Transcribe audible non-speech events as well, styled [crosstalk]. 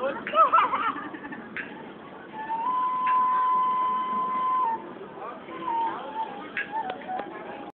now. [laughs]